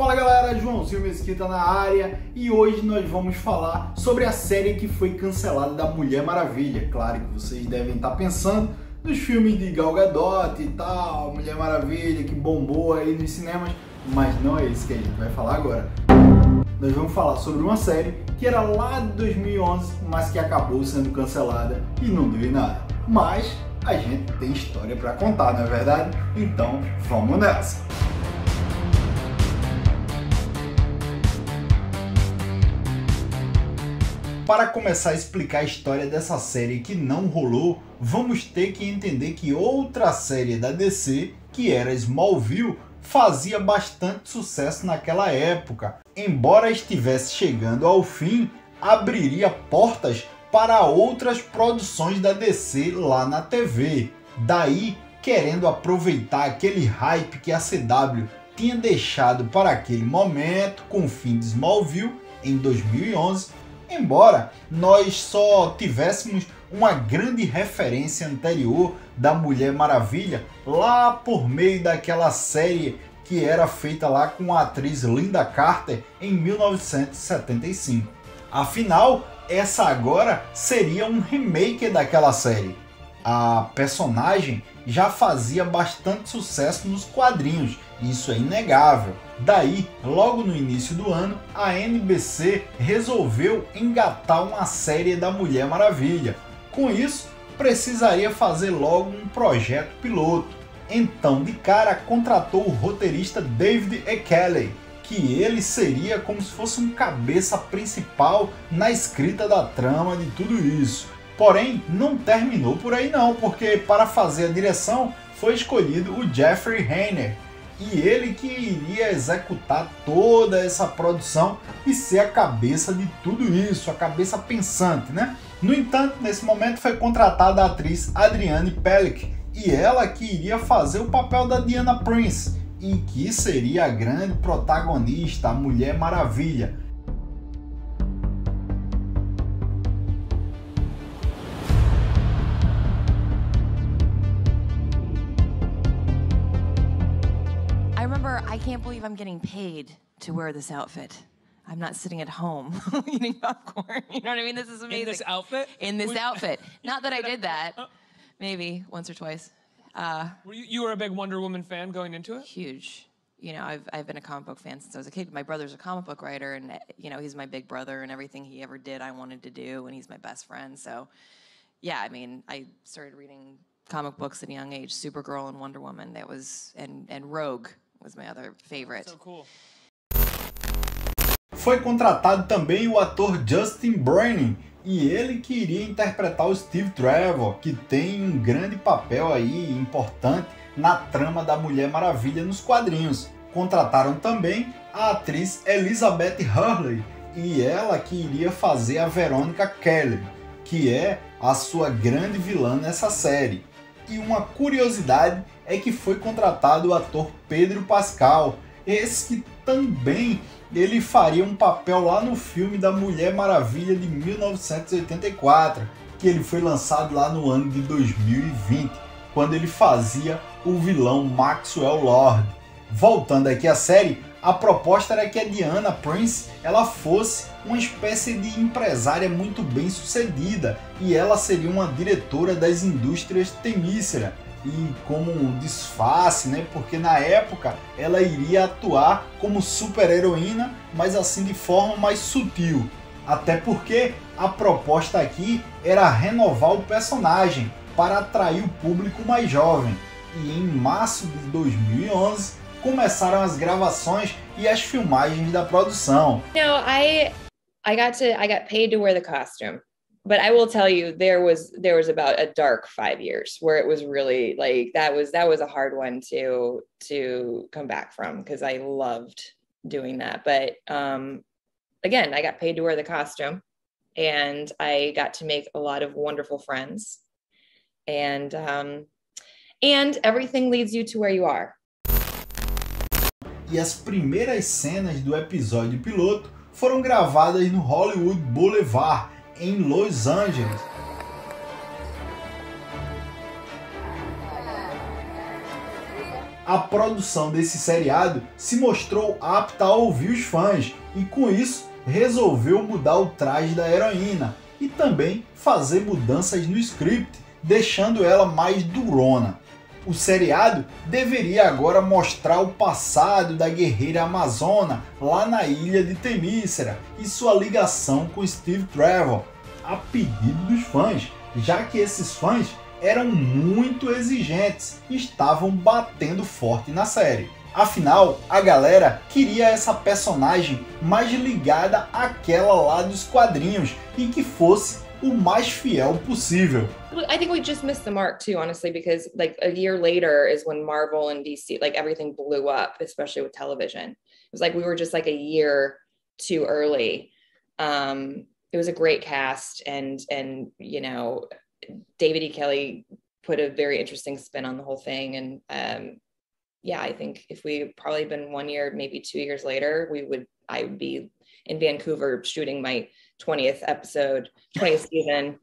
Fala galera, João Silva Mesquita na área e hoje nós vamos falar sobre a série que foi cancelada da Mulher Maravilha. Claro que vocês devem estar pensando nos filmes de Gal Gadot e tal, Mulher Maravilha que bombou aí nos cinemas, mas não é isso que a gente vai falar agora. Nós vamos falar sobre uma série que era lá de 2011, mas que acabou sendo cancelada e não deu em nada. Mas a gente tem história para contar, não é verdade? Então vamos nessa! Para começar a explicar a história dessa série que não rolou, vamos ter que entender que outra série da DC, que era Smallville, fazia bastante sucesso naquela época. Embora estivesse chegando ao fim, abriria portas para outras produções da DC lá na TV. Daí, querendo aproveitar aquele hype que a CW tinha deixado para aquele momento com o fim de Smallville em 2011, Embora nós só tivéssemos uma grande referência anterior da Mulher Maravilha lá por meio daquela série que era feita lá com a atriz Linda Carter em 1975. Afinal, essa agora seria um remake daquela série. A personagem já fazia bastante sucesso nos quadrinhos, isso é inegável. Daí, logo no início do ano, a NBC resolveu engatar uma série da Mulher Maravilha. Com isso, precisaria fazer logo um projeto piloto. Então, de cara, contratou o roteirista David E. Kelly, que ele seria como se fosse um cabeça principal na escrita da trama de tudo isso. Porém, não terminou por aí não, porque para fazer a direção foi escolhido o Jeffrey Hayner, e ele que iria executar toda essa produção e ser a cabeça de tudo isso, a cabeça pensante, né? No entanto, nesse momento foi contratada a atriz Adriane Pellick e ela que iria fazer o papel da Diana Prince e que seria a grande protagonista, a Mulher Maravilha, can't believe I'm getting paid to wear this outfit. I'm not sitting at home eating popcorn. You know what I mean? This is amazing. In this outfit? In this outfit. Not that I did that. Maybe once or twice. Uh, were you, you were a big Wonder Woman fan going into it? Huge. You know, I've, I've been a comic book fan since I was a kid. My brother's a comic book writer, and, you know, he's my big brother, and everything he ever did, I wanted to do, and he's my best friend. So, yeah, I mean, I started reading comic books at a young age Supergirl and Wonder Woman. That was, and, and Rogue was my other favorite. So cool. Foi contratado também o ator Justin Branning, e ele que iria interpretar o Steve Trevor, que tem um grande papel aí importante na trama da Mulher Maravilha nos quadrinhos. Contrataram também a atriz Elizabeth Hurley, e ela que iria fazer a Veronica Kelly, que é a sua grande vilã nessa série. E uma curiosidade é que foi contratado o ator Pedro Pascal, esse que também ele faria um papel lá no filme da Mulher Maravilha de 1984, que ele foi lançado lá no ano de 2020, quando ele fazia o vilão Maxwell Lord. Voltando aqui à série, a proposta era que a Diana Prince ela fosse uma espécie de empresária muito bem sucedida e ela seria uma diretora das indústrias temícera e como um disfarce, né? Porque na época ela iria atuar como super heroína, mas assim de forma mais sutil. Até porque a proposta aqui era renovar o personagem para atrair o público mais jovem. E em março de 2011 começaram as gravações e as filmagens da produção. I I got to I got paid to wear the costume. But I will tell you there was there was about a dark 5 years where it was really like that was that was a hard one to to come back from because I loved doing that. But um again, I got paid to wear the costume and I got to make a lot of wonderful friends. And um and everything leads you to where you are. e as primeiras cenas do episódio piloto foram gravadas no Hollywood Boulevard, em Los Angeles. a produção desse seriado se mostrou apta a ouvir os fãs e com isso resolveu mudar o traje da heroína e também fazer mudanças no script, deixando ela mais durona. O seriado deveria agora mostrar o passado da guerreira amazona lá na ilha de Temícera e sua ligação com Steve Trevor, a pedido dos fãs, já que esses fãs eram muito exigentes e estavam batendo forte na série. Afinal, a galera queria essa personagem mais ligada àquela lá dos quadrinhos e que fosse o mais fiel possível. I think we just missed the mark too, honestly, because like a year later is when Marvel and DC, like everything blew up, especially with television. It was like we were just like a year too early. Um, it was a great cast, and and you know, David E. Kelly put a very interesting spin on the whole thing, and um, yeah, I think if we probably been one year, maybe two years later, we would I would be in Vancouver shooting my 20th episode, 20th season,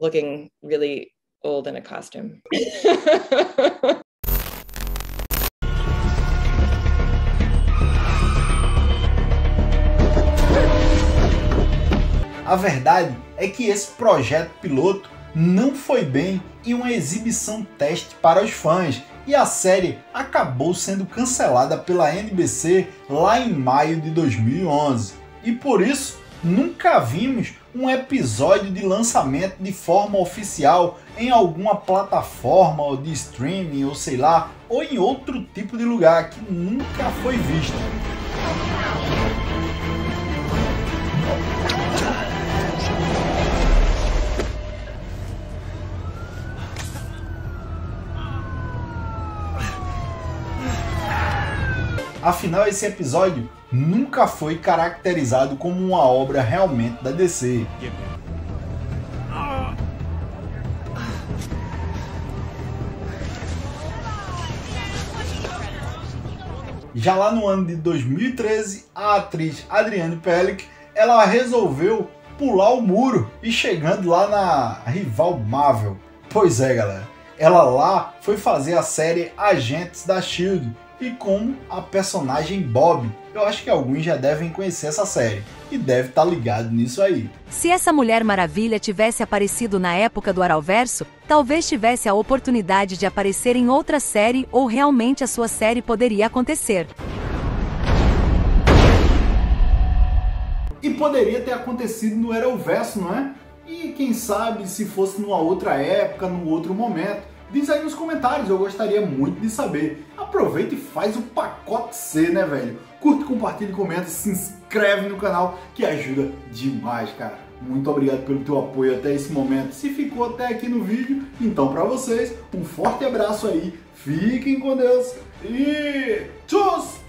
looking really old in a costume. A verdade é que esse projeto piloto não foi bem e uma exibição teste para os fãs, e a série acabou sendo cancelada pela NBC lá em maio de 2011. E por isso, nunca vimos um episódio de lançamento de forma oficial em alguma plataforma ou de streaming ou sei lá, ou em outro tipo de lugar que nunca foi visto. Afinal, esse episódio nunca foi caracterizado como uma obra realmente da DC. Já lá no ano de 2013, a atriz Adriane Pellick, ela resolveu pular o muro e chegando lá na rival Marvel. Pois é, galera. Ela lá foi fazer a série Agentes da Shield, e como a personagem Bob. Eu acho que alguns já devem conhecer essa série e deve estar tá ligado nisso aí. Se essa Mulher Maravilha tivesse aparecido na época do Arrowverso, talvez tivesse a oportunidade de aparecer em outra série ou realmente a sua série poderia acontecer. E poderia ter acontecido no Arrowverso, não é? E quem sabe se fosse numa outra época, num outro momento. Diz aí nos comentários, eu gostaria muito de saber. Aproveita e faz o pacote C, né, velho? Curte, compartilha, comenta, se inscreve no canal que ajuda demais, cara. Muito obrigado pelo teu apoio até esse momento. Se ficou até aqui no vídeo, então para vocês, um forte abraço aí. Fiquem com Deus e tchau!